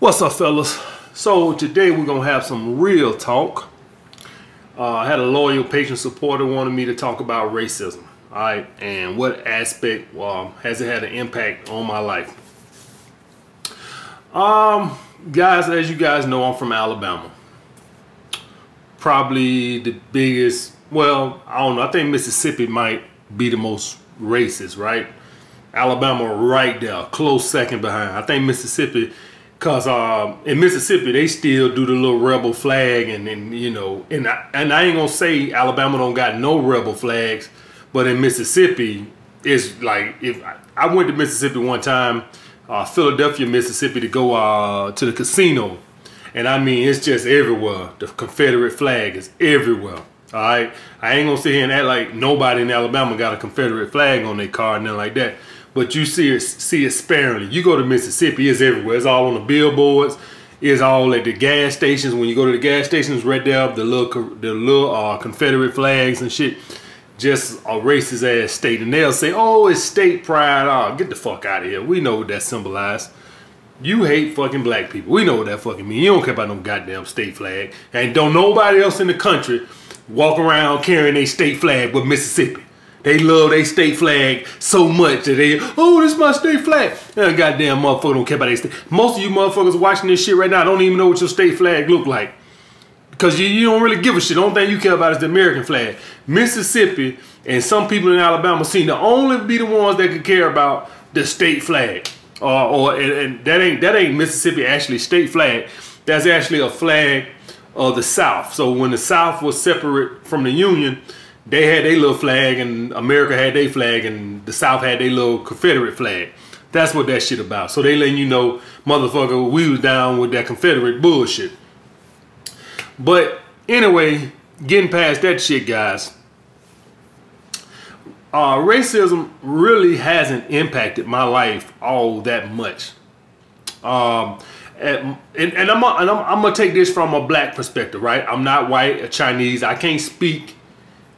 What's up, fellas? So today we're gonna have some real talk. Uh, I had a loyal Patreon supporter wanted me to talk about racism, all right, and what aspect um, has it had an impact on my life. Um, guys, as you guys know, I'm from Alabama. Probably the biggest. Well, I don't know. I think Mississippi might be the most racist, right? Alabama right there, close second behind. I think Mississippi Cause uh, in Mississippi they still do the little rebel flag, and and you know, and I, and I ain't gonna say Alabama don't got no rebel flags, but in Mississippi it's like if I went to Mississippi one time, uh, Philadelphia, Mississippi, to go uh, to the casino, and I mean it's just everywhere. The Confederate flag is everywhere. All right, I ain't gonna sit here and act like nobody in Alabama got a Confederate flag on their car and nothing like that but you see it see it sparingly. You go to Mississippi, it's everywhere. It's all on the billboards. It's all at the gas stations. When you go to the gas stations, right there, the little the little uh, Confederate flags and shit. Just a racist ass state, and they'll say, "Oh, it's state pride." Oh, get the fuck out of here. We know what that symbolizes. You hate fucking black people. We know what that fucking means. You don't care about no goddamn state flag, and don't nobody else in the country walk around carrying a state flag with Mississippi. They love their state flag so much that they, oh, this my state flag. Goddamn motherfucker don't care about their state. Most of you motherfuckers watching this shit right now don't even know what your state flag look like. Because you, you don't really give a shit. The only thing you care about is the American flag. Mississippi and some people in Alabama seem to only be the ones that could care about the state flag. Uh, or and, and that ain't that ain't Mississippi actually state flag. That's actually a flag of the South. So when the South was separate from the Union, they had their little flag and America had their flag and the South had their little Confederate flag. That's what that shit about. So they letting you know, motherfucker, we was down with that Confederate bullshit. But anyway, getting past that shit, guys. Uh, racism really hasn't impacted my life all that much. Um, and, and, and, I'm, and I'm, I'm gonna take this from a black perspective, right? I'm not white, a Chinese. I can't speak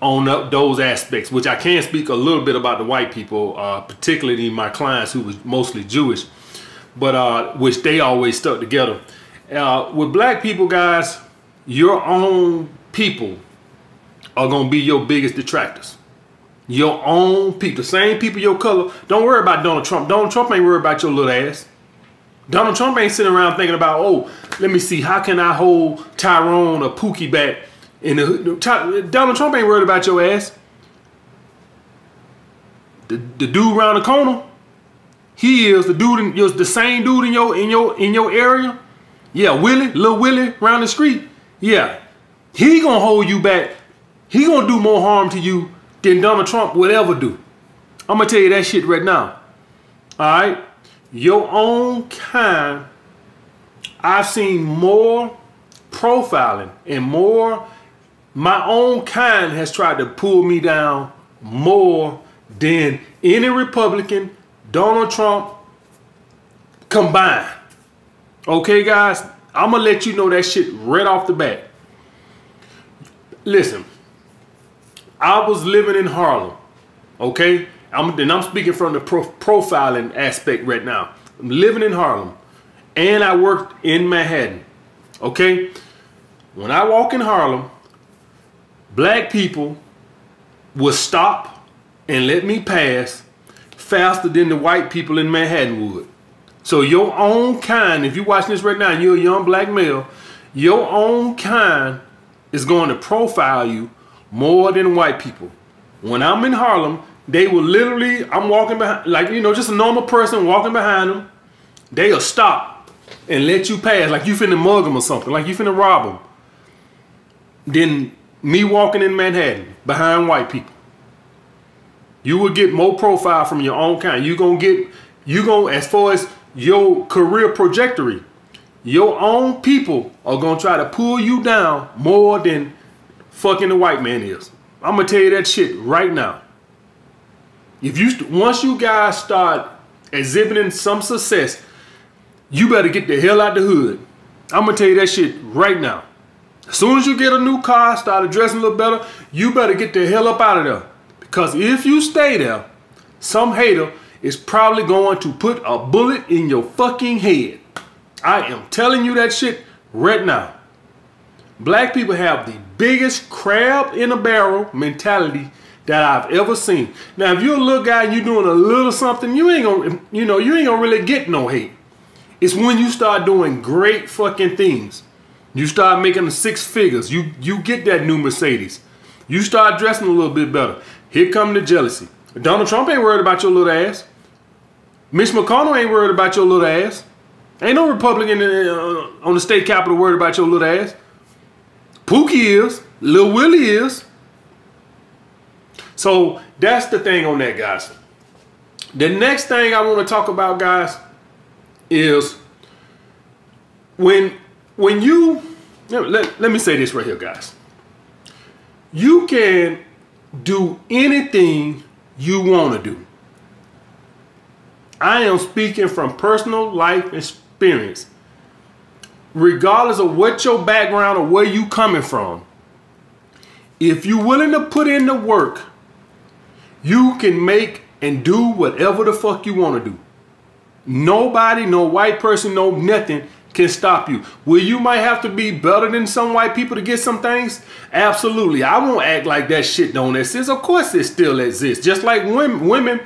on up those aspects, which I can speak a little bit about the white people, uh, particularly my clients who was mostly Jewish, but uh, which they always stuck together. Uh, with black people, guys, your own people are gonna be your biggest detractors. Your own people, same people your color. Don't worry about Donald Trump. Donald Trump ain't worried about your little ass. Donald Trump ain't sitting around thinking about, oh, let me see, how can I hold Tyrone or Pookie back and Donald Trump ain't worried about your ass. The, the dude around the corner, he is the dude in the same dude in your in your in your area. Yeah, Willie, little Willie around the street. Yeah, he gonna hold you back. He gonna do more harm to you than Donald Trump would ever do. I'm gonna tell you that shit right now. All right, your own kind. I've seen more profiling and more my own kind has tried to pull me down more than any Republican, Donald Trump combined. Okay, guys? I'm to let you know that shit right off the bat. Listen, I was living in Harlem. Okay? I'm, and I'm speaking from the pro profiling aspect right now. I'm living in Harlem. And I worked in Manhattan. Okay? When I walk in Harlem, black people will stop and let me pass faster than the white people in Manhattan would. So your own kind, if you're watching this right now, you're a young black male, your own kind is going to profile you more than white people. When I'm in Harlem, they will literally, I'm walking behind, like, you know, just a normal person walking behind them, they'll stop and let you pass, like you finna mug them or something, like you finna rob them. Then me walking in Manhattan behind white people, you will get more profile from your own kind. You're gonna get you're gonna as far as your career trajectory, your own people are gonna try to pull you down more than fucking the white man is. I'm gonna tell you that shit right now. If you once you guys start exhibiting some success, you better get the hell out the hood. I'm gonna tell you that shit right now. As soon as you get a new car, start dressing a little better, you better get the hell up out of there. Because if you stay there, some hater is probably going to put a bullet in your fucking head. I am telling you that shit right now. Black people have the biggest crab in a barrel mentality that I've ever seen. Now, if you're a little guy and you're doing a little something, you ain't gonna, you know, you ain't gonna really get no hate. It's when you start doing great fucking things. You start making the six figures. You you get that new Mercedes. You start dressing a little bit better. Here come the jealousy. Donald Trump ain't worried about your little ass. Mitch McConnell ain't worried about your little ass. Ain't no Republican uh, on the state capitol worried about your little ass. Pookie is. Lil Willie is. So that's the thing on that, guys. The next thing I want to talk about, guys, is when when you let, let me say this right here, guys. You can do anything you want to do. I am speaking from personal life experience. Regardless of what your background or where you coming from, if you're willing to put in the work, you can make and do whatever the fuck you want to do. Nobody, no white person, no nothing can stop you. Well, you might have to be better than some white people to get some things. Absolutely. I won't act like that shit don't exist. Of course it still exists. Just like women, women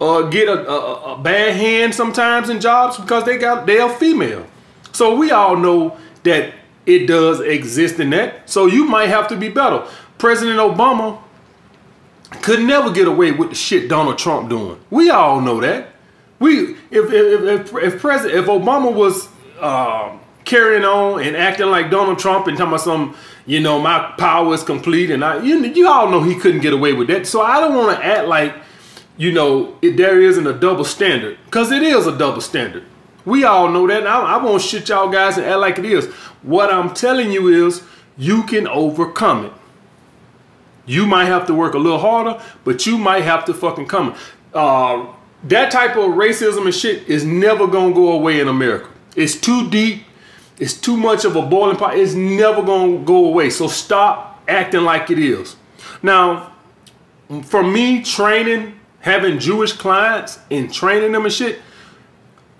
uh, get a, a, a bad hand sometimes in jobs because they got they are female. So we all know that it does exist in that. So you might have to be better. President Obama could never get away with the shit Donald Trump doing. We all know that. We if if if, if president if Obama was um, carrying on and acting like Donald Trump and talking about some, you know, my power is complete and I, you, you all know he couldn't get away with that. So I don't want to act like, you know, it, there isn't a double standard because it is a double standard. We all know that. I, I won't shit y'all guys and act like it is. What I'm telling you is you can overcome it. You might have to work a little harder, but you might have to fucking come. Uh, that type of racism and shit is never gonna go away in America. It's too deep. It's too much of a boiling pot. It's never going to go away. So stop acting like it is. Now, for me, training, having Jewish clients and training them and shit,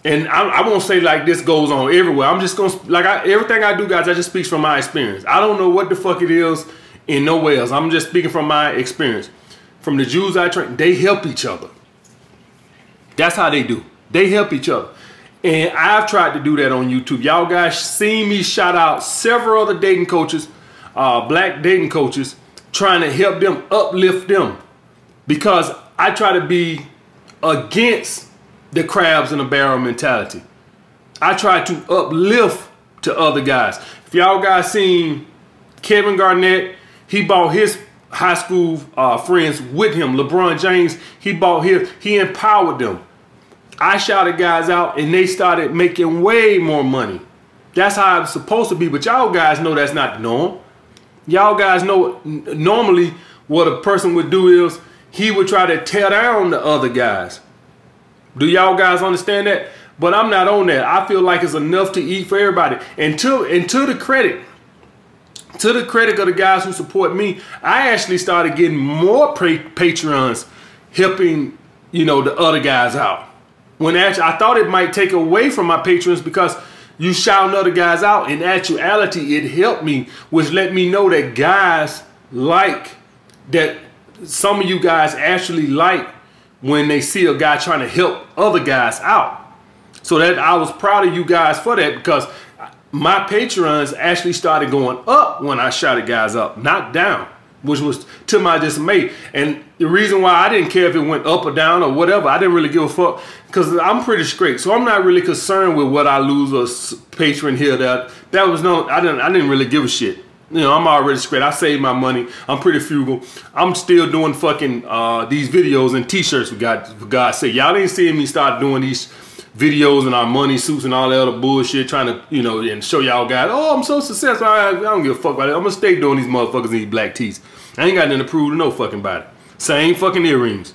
and I, I, won't say like this goes on everywhere. I'm just gonna like I, everything I do, guys. I just speaks from my experience. I don't know what the fuck it is in nowhere else. I'm just speaking from my experience. From the Jews I train, they help each other. That's how they do. They help each other. And I've tried to do that on YouTube. Y'all guys seen me shout out several other dating coaches, uh, black dating coaches, trying to help them uplift them. Because I try to be against the crabs in a barrel mentality. I try to uplift to other guys. If y'all guys seen Kevin Garnett, he bought his high school uh, friends with him. LeBron James, he bought his, he empowered them. I shouted guys out and they started making way more money. That's how it's supposed to be. But y'all guys know that's not the norm. Y'all guys know normally what a person would do is he would try to tear down the other guys. Do y'all guys understand that? But I'm not on that. I feel like it's enough to eat for everybody. And to, and to the credit, to the credit of the guys who support me, I actually started getting more Patreons helping, you know, the other guys out. When actually, I thought it might take away from my patrons because you shouting other guys out. In actuality, it helped me, which let me know that guys like that. Some of you guys actually like when they see a guy trying to help other guys out. So that I was proud of you guys for that because my patrons actually started going up when I shouted guys up, not down which was to my dismay. And the reason why I didn't care if it went up or down or whatever, I didn't really give a fuck because I'm pretty straight. So I'm not really concerned with what I lose a patron here. That that was no, I didn't, I didn't really give a shit. You know, I'm already straight. I save my money. I'm pretty frugal. I'm still doing fucking uh, these videos and t-shirts. For God, for God's sake, y'all ain't seeing me start doing these videos and Armani suits and all that other bullshit, trying to, you know, and show y'all guys, oh, I'm so successful. I, I don't give a fuck about it. I'm gonna stay doing these motherfuckers in these black tees. I ain't got nothing to prove to no fucking body. Same fucking earrings.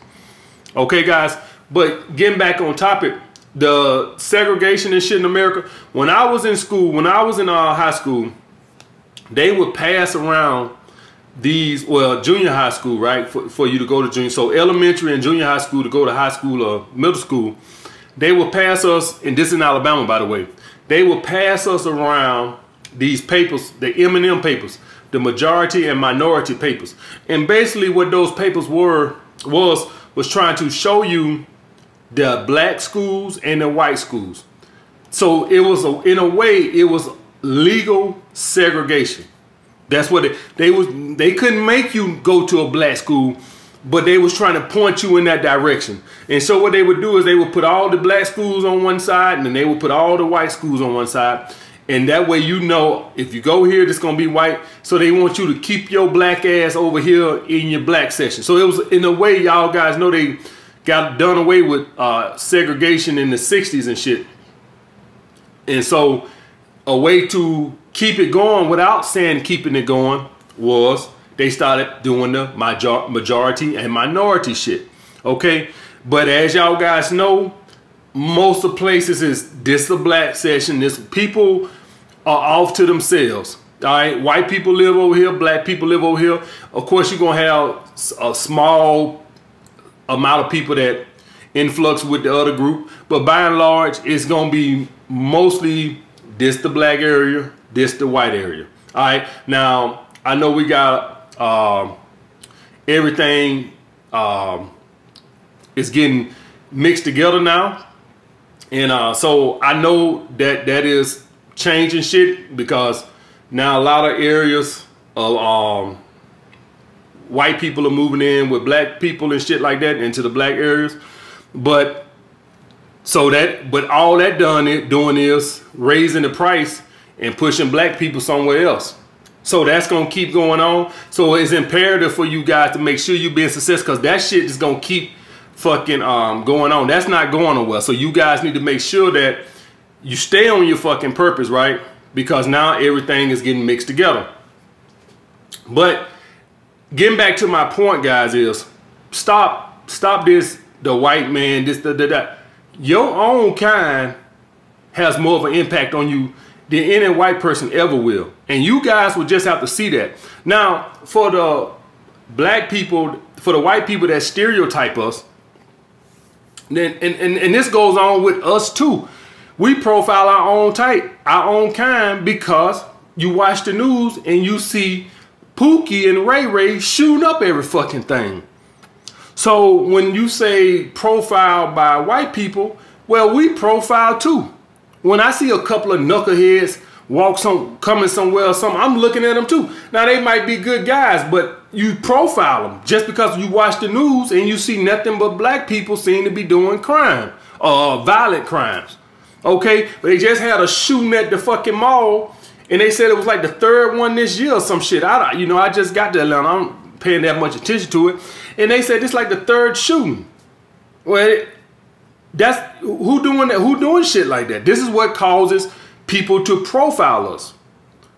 Okay, guys. But getting back on topic, the segregation and shit in America. When I was in school, when I was in uh, high school, they would pass around these, well, junior high school, right, for, for you to go to junior. So elementary and junior high school to go to high school or middle school they will pass us, and this in Alabama, by the way. they will pass us around these papers, the M&M papers, the majority and minority papers. And basically what those papers were was was trying to show you the black schools and the white schools. So it was a, in a way it was legal segregation. That's what it, they was they couldn't make you go to a black school, but they was trying to point you in that direction. And so what they would do is they would put all the black schools on one side and then they would put all the white schools on one side. And that way you know if you go here, it's gonna be white. So they want you to keep your black ass over here in your black section. So it was in a way, y'all guys know they got done away with uh, segregation in the 60s and shit. And so a way to keep it going without saying keeping it going was they started doing the major majority and minority shit. Okay. But as y'all guys know, most of places is this the black session. This people are off to themselves. All right, white people live over here, black people live over here. Of course, you're gonna have a small amount of people that influx with the other group, but by and large, it's gonna be mostly this the black area, this the white area. All right, now I know we got um, everything um, is getting mixed together now. And uh, so I know that that is changing shit because now a lot of areas of um, white people are moving in with black people and shit like that into the black areas. But so that, but all that done it doing is raising the price and pushing black people somewhere else. So that's gonna keep going on. So it's imperative for you guys to make sure you being successful because that shit is gonna keep fucking um, going on. That's not going on well. So you guys need to make sure that you stay on your fucking purpose, right? Because now everything is getting mixed together. But getting back to my point, guys, is stop, stop this, the white man, this, the, the, that. Your own kind has more of an impact on you than any white person ever will. And you guys will just have to see that. Now, for the black people, for the white people that stereotype us, then and, and, and this goes on with us too. We profile our own type, our own kind, because you watch the news and you see Pookie and Ray Ray shooting up every fucking thing. So when you say profile by white people, well, we profile too. When I see a couple of knuckleheads walk some coming somewhere or something, I'm looking at them too. Now they might be good guys, but you profile them just because you watch the news and you see nothing but black people seem to be doing crime, uh, violent crimes. Okay, but they just had a shooting at the fucking mall, and they said it was like the third one this year or some shit. I, you know, I just got to Atlanta. I'm paying that much attention to it, and they said it's like the third shooting. Well, that's who doing that? Who doing shit like that? This is what causes people to profile us.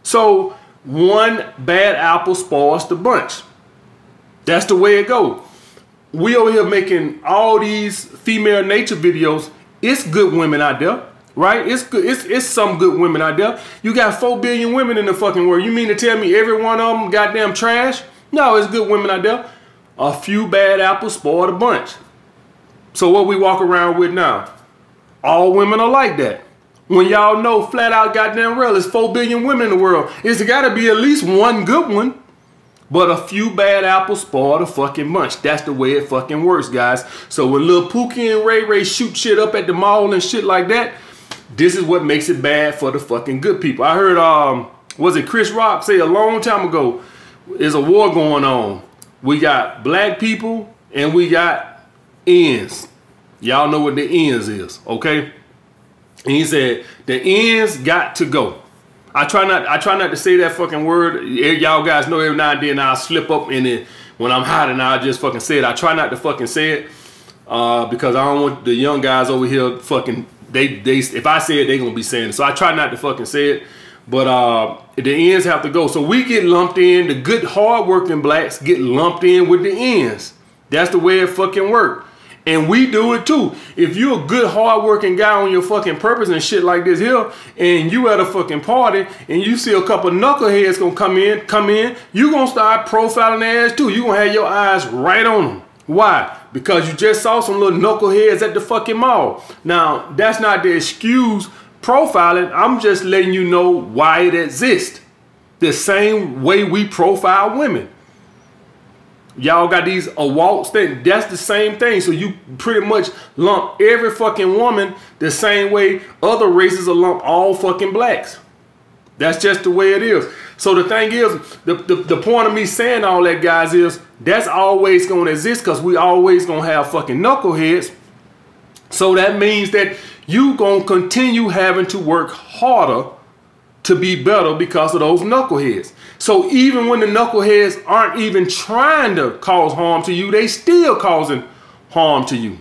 So one bad apple spoils the bunch. That's the way it goes. We over here making all these female nature videos. It's good women out there, right? It's good. It's, it's some good women out there. You got four billion women in the fucking world. You mean to tell me every one of them goddamn trash? No, it's good women out there. A few bad apples spoil the bunch. So what we walk around with now? All women are like that. When y'all know flat out goddamn real, there's 4 billion women in the world. It's got to be at least one good one. But a few bad apples spoil the fucking bunch. That's the way it fucking works, guys. So when Lil Pookie and Ray Ray shoot shit up at the mall and shit like that, this is what makes it bad for the fucking good people. I heard, um, was it Chris Rock say a long time ago, there's a war going on. We got black people and we got ends. Y'all know what the ends is, okay? And he said, the ends got to go. I try not I try not to say that fucking word. Y'all guys know every now and then I'll slip up in it when I'm hot and I'll just fucking say it. I try not to fucking say it uh, because I don't want the young guys over here fucking they they if I say it they gonna be saying it. So I try not to fucking say it. But uh, the ends have to go. So we get lumped in. The good hardworking blacks get lumped in with the ends. That's the way it fucking works. And we do it too. If you're a good hardworking guy on your fucking purpose and shit like this here, and you at a fucking party and you see a couple knuckleheads gonna come in, come in, you gonna start profiling their ass too. You gonna have your eyes right on them. Why? Because you just saw some little knuckleheads at the fucking mall. Now, that's not the excuse profiling. I'm just letting you know why it exists. The same way we profile women. Y'all got these awards thing. That's the same thing. So you pretty much lump every fucking woman the same way other races will lump all fucking blacks. That's just the way it is. So the thing is, the, the, the point of me saying all that, guys, is that's always going to exist because we always going to have fucking knuckleheads. So that means that you going to continue having to work harder to be better because of those knuckleheads. So even when the knuckleheads aren't even trying to cause harm to you, they still causing harm to you.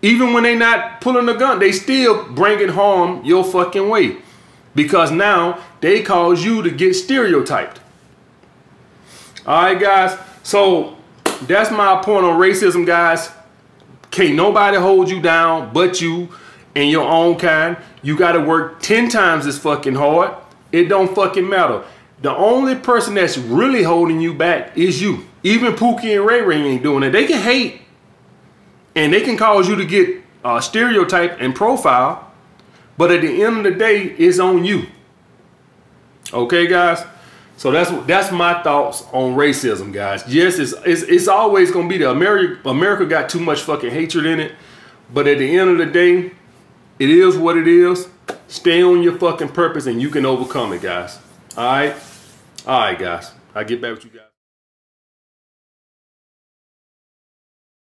Even when they not pulling the gun, they still bringing harm your fucking way. Because now they cause you to get stereotyped. All right, guys. So that's my point on racism, guys. Can't nobody hold you down but you and your own kind. You got to work 10 times as fucking hard. It don't fucking matter. The only person that's really holding you back is you. Even Pookie and Ray Ray ain't doing it. They can hate and they can cause you to get uh, stereotype and profile. But at the end of the day, it's on you. Okay, guys? So that's that's my thoughts on racism, guys. Yes, it's it's, it's always gonna be the America. America got too much fucking hatred in it, but at the end of the day, it is what it is. Stay on your fucking purpose, and you can overcome it, guys. All right, all right, guys. I'll get back with you guys.